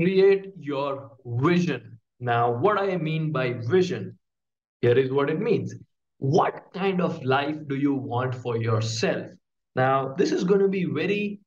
create your vision. Now, what I mean by vision, here is what it means. What kind of life do you want for yourself? Now, this is going to be very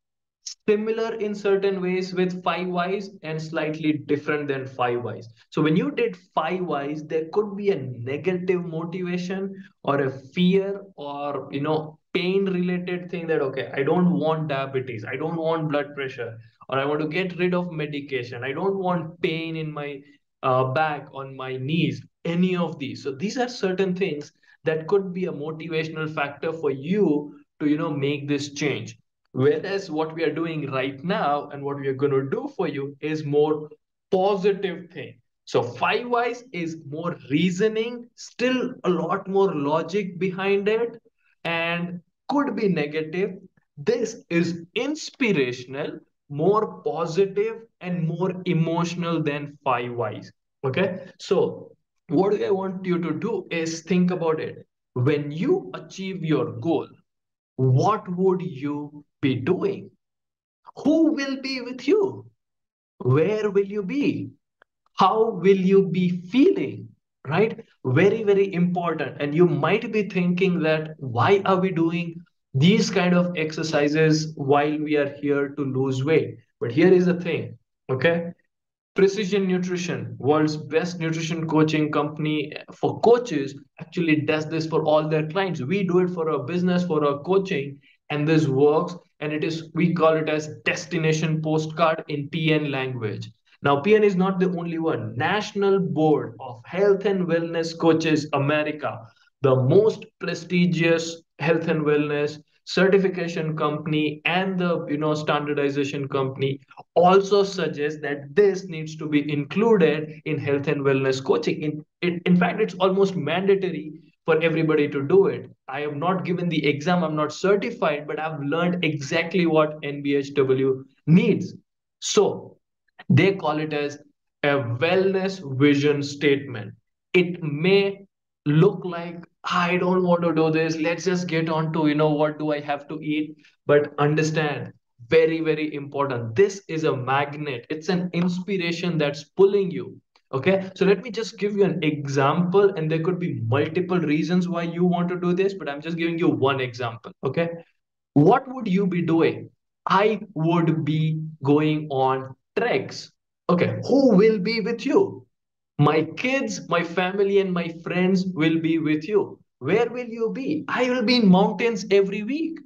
similar in certain ways with five whys and slightly different than five whys. So when you did five whys, there could be a negative motivation or a fear or you know pain related thing that okay, I don't want diabetes, I don't want blood pressure, or I want to get rid of medication. I don't want pain in my uh, back, on my knees, any of these. So these are certain things that could be a motivational factor for you to you know make this change Whereas what we are doing right now and what we are going to do for you is more positive thing. So five whys is more reasoning, still a lot more logic behind it and could be negative. This is inspirational, more positive and more emotional than five whys. Okay. So what I want you to do is think about it. When you achieve your goal, what would you be doing? Who will be with you? Where will you be? How will you be feeling? Right? Very, very important. And you might be thinking that why are we doing these kind of exercises while we are here to lose weight? But here is the thing. Okay. Precision Nutrition, world's best nutrition coaching company for coaches, actually does this for all their clients. We do it for our business, for our coaching, and this works. And it is, we call it as destination postcard in PN language. Now, PN is not the only one. National Board of Health and Wellness Coaches America, the most prestigious health and wellness certification company and the you know standardization company also suggests that this needs to be included in health and wellness coaching. In, in, in fact it's almost mandatory for everybody to do it. I have not given the exam. I'm not certified but i've learned exactly what nbhw needs. So they call it as a wellness vision statement it may look like I don't want to do this. Let's just get on to, you know, what do I have to eat? But understand, very, very important. This is a magnet. It's an inspiration that's pulling you. Okay. So let me just give you an example. And there could be multiple reasons why you want to do this, but I'm just giving you one example. Okay. What would you be doing? I would be going on treks. Okay. Who will be with you? My kids, my family, and my friends will be with you. Where will you be? I will be in mountains every week.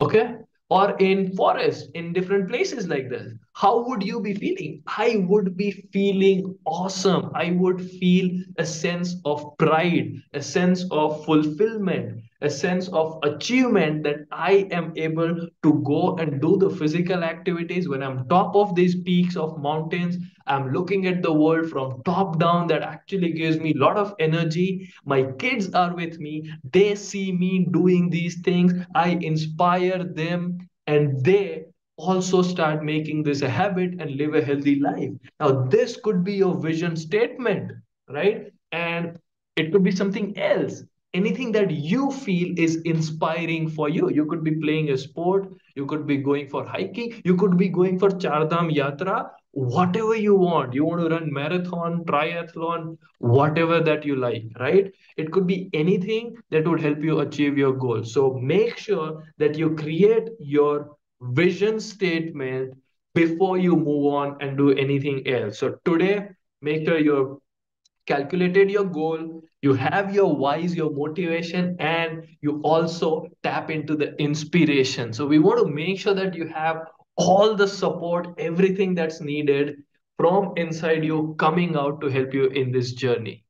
Okay? Or in forest, in different places like this. How would you be feeling? I would be feeling awesome. I would feel a sense of pride, a sense of fulfillment, a sense of achievement that I am able to go and do the physical activities when I'm top of these peaks of mountains. I'm looking at the world from top down. That actually gives me a lot of energy. My kids are with me. They see me doing these things. I inspire them and they also start making this a habit and live a healthy life. Now, this could be your vision statement, right? And it could be something else anything that you feel is inspiring for you. You could be playing a sport, you could be going for hiking, you could be going for Chardham Yatra, whatever you want. You want to run marathon, triathlon, whatever that you like, right? It could be anything that would help you achieve your goal. So make sure that you create your vision statement before you move on and do anything else. So today, make sure you're calculated your goal, you have your whys, your motivation, and you also tap into the inspiration. So we want to make sure that you have all the support, everything that's needed from inside you coming out to help you in this journey.